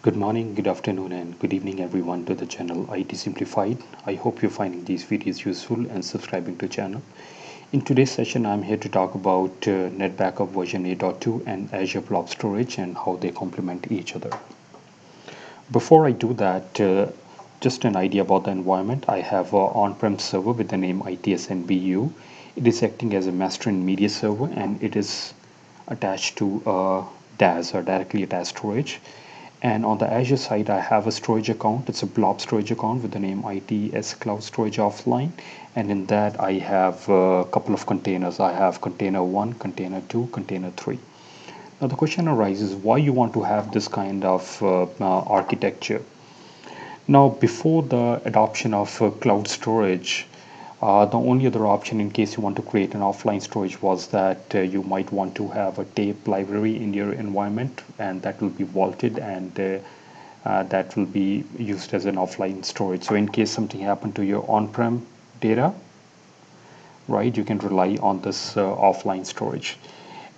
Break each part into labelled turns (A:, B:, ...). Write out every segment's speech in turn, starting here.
A: Good morning, good afternoon, and good evening, everyone, to the channel IT Simplified. I hope you're finding these videos useful and subscribing to the channel. In today's session, I'm here to talk about uh, NetBackup version 8.2 and Azure Blob Storage and how they complement each other. Before I do that, uh, just an idea about the environment. I have an on-prem server with the name ITSNBU. It is acting as a master and media server, and it is attached to a DAS or directly attached storage. And on the Azure side, I have a storage account. It's a blob storage account with the name ITS Cloud Storage Offline. And in that, I have a couple of containers. I have container one, container two, container three. Now the question arises why you want to have this kind of uh, architecture. Now before the adoption of uh, cloud storage, uh, the only other option in case you want to create an offline storage was that uh, you might want to have a tape library in your environment and that will be vaulted and uh, uh that will be used as an offline storage. So in case something happened to your on-prem data, right, you can rely on this uh, offline storage.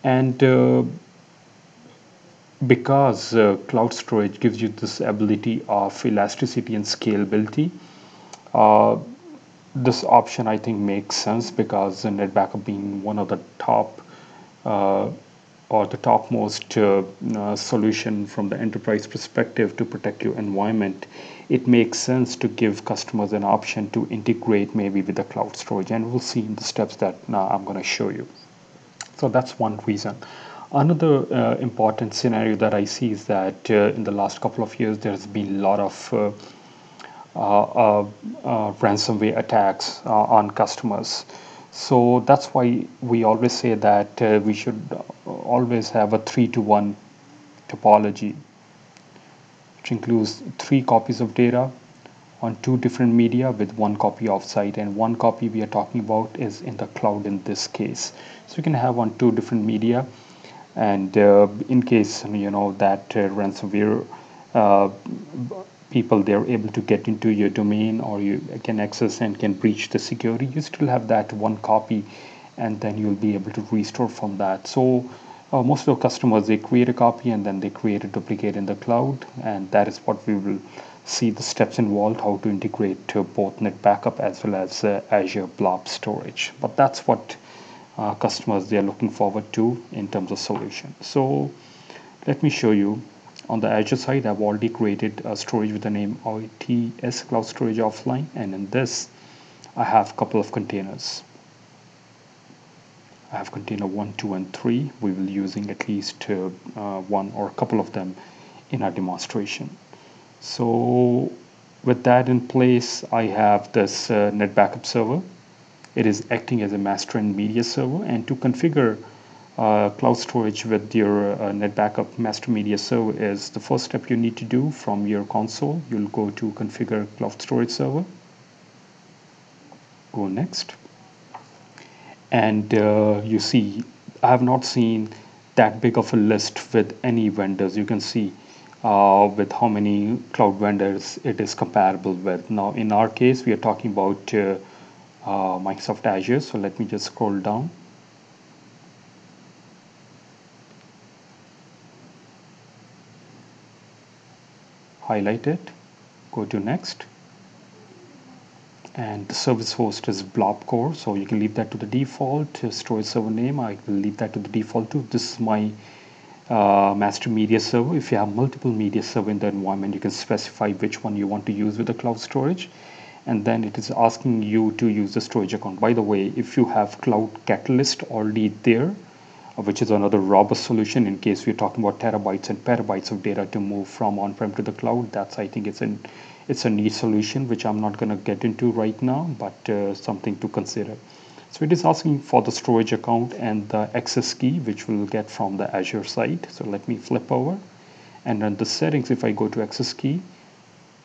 A: And uh, because cloud storage gives you this ability of elasticity and scalability, this option I think makes sense because NetBackup being one of the top uh, or the topmost uh, uh, solution from the enterprise perspective to protect your environment, it makes sense to give customers an option to integrate maybe with the cloud storage. And we'll see in the steps that I'm going to show you. So that's one reason. Another uh, important scenario that I see is that uh, in the last couple of years, there's been a lot of uh, uh, uh, uh, ransomware attacks on customers. So that's why we always say that we should always have a three to one topology, which includes three copies of data on two different media with one copy offsite. And one copy we are talking about is in the cloud in this case. So you can have on two different media. And uh, in case you know that uh, ransomware uh, people they're able to get into your domain or you can access and can breach the security you still have that one copy and then you'll be able to restore from that. So uh, most of the customers they create a copy and then they create a duplicate in the cloud and that is what we will see the steps involved how to integrate to both NetBackup as well as uh, Azure Blob storage. But that's what uh, customers they are looking forward to in terms of solution. So let me show you on the Azure side, I've already created a storage with the name ITS Cloud Storage Offline. And in this, I have a couple of containers. I have container 1, 2, and 3. We will be using at least uh, uh, one or a couple of them in our demonstration. So with that in place, I have this uh, NetBackup server. It is acting as a master and media server. And to configure cloud storage with your uh, NetBackup master media server is the first step you need to do from your console. You'll go to configure cloud storage server. Go next. And uh, you see, I have not seen that big of a list with any vendors. You can see uh, with how many cloud vendors it is comparable with. Now, in our case, we are talking about uh, uh, Microsoft Azure. So let me just scroll down highlight it go to next. And the service host is blob core so you can leave that to the default. Storage server name I will leave that to the default too. This is my uh, master media server. If you have multiple media server in the environment you can specify which one you want to use with the cloud storage. And then it is asking you to use the storage account. By the way if you have cloud catalyst already there which is another robust solution in case we're talking about terabytes and petabytes of data to move from on-prem to the cloud. That's I think it's an it's a neat solution which I'm not going to get into right now, but uh, something to consider. So it is asking for the storage account and the access key, which we'll get from the Azure side. So let me flip over. And the settings, if I go to access key,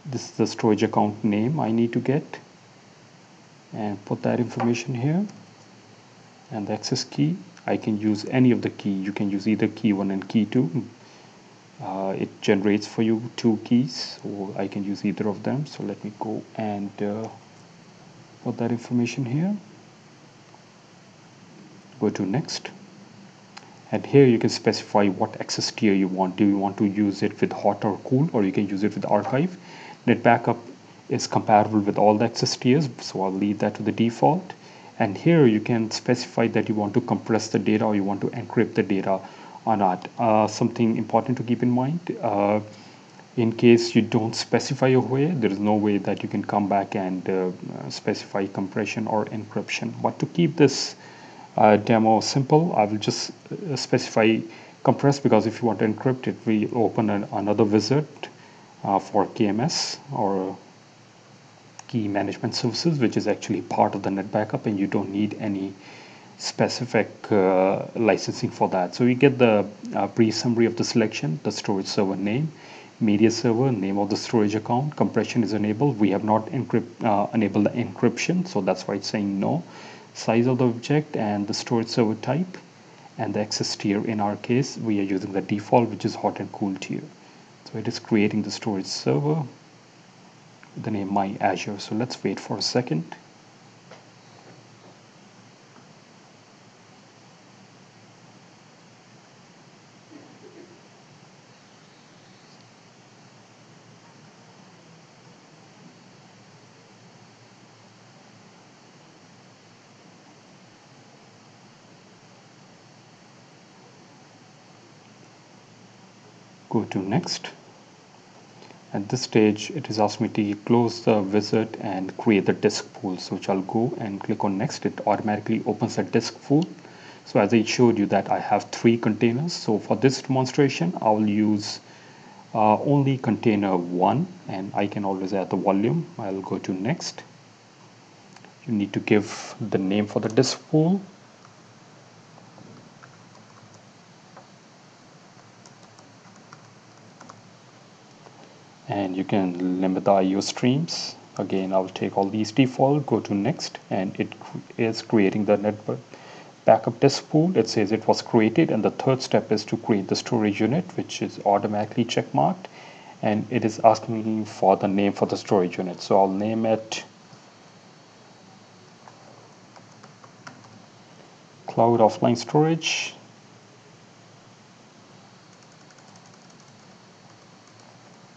A: this is the storage account name I need to get. And put that information here. And the access key I can use any of the key. You can use either key 1 and key 2 uh, it generates for you two keys or I can use either of them. So let me go and uh, put that information here. Go to next. And here you can specify what access tier you want. Do you want to use it with hot or cool or you can use it with archive? NetBackup is compatible with all the access tiers so I'll leave that to the default and here you can specify that you want to compress the data or you want to encrypt the data or not. Uh, something important to keep in mind uh, in case you don't specify a way there is no way that you can come back and uh, specify compression or encryption. But to keep this uh, demo simple I will just uh, specify compress because if you want to encrypt it we open an, another wizard uh, for KMS or key management services which is actually part of the NetBackup and you don't need any specific uh, licensing for that. So you get the uh, brief summary of the selection the storage server name media server name of the storage account compression is enabled. We have not encrypt uh, enabled the encryption so that's why it's saying no. Size of the object and the storage server type and the access tier. In our case we are using the default which is hot and cool tier. So it is creating the storage server the name my azure. So let's wait for a second. Go to next at this stage it is asked me to close the wizard and create the disk pool. So which I'll go and click on next. It automatically opens a disk pool. So as I showed you that I have three containers. So for this demonstration I will use uh, only container one and I can always add the volume. I'll go to next. You need to give the name for the disk pool and you can limit the IO streams. Again I'll take all these default go to next and it is creating the network backup disk pool. It says it was created and the third step is to create the storage unit which is automatically check marked and it is asking me for the name for the storage unit. So I'll name it cloud offline storage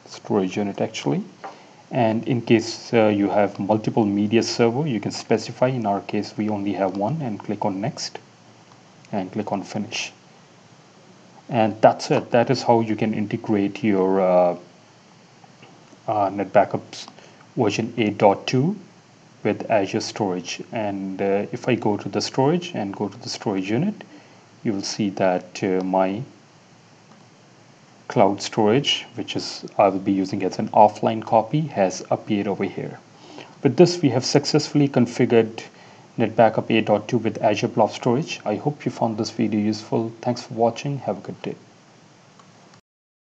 A: storage unit actually. And in case uh, you have multiple media server you can specify. In our case we only have one and click on next and click on finish. And that's it. That is how you can integrate your uh, uh, NetBackups version 8.2 with Azure storage. And uh, if I go to the storage and go to the storage unit you will see that uh, my cloud storage which is I will be using as an offline copy has appeared over here. With this we have successfully configured NetBackup 8.2 with Azure Blob Storage. I hope you found this video useful. Thanks for watching. Have a good day.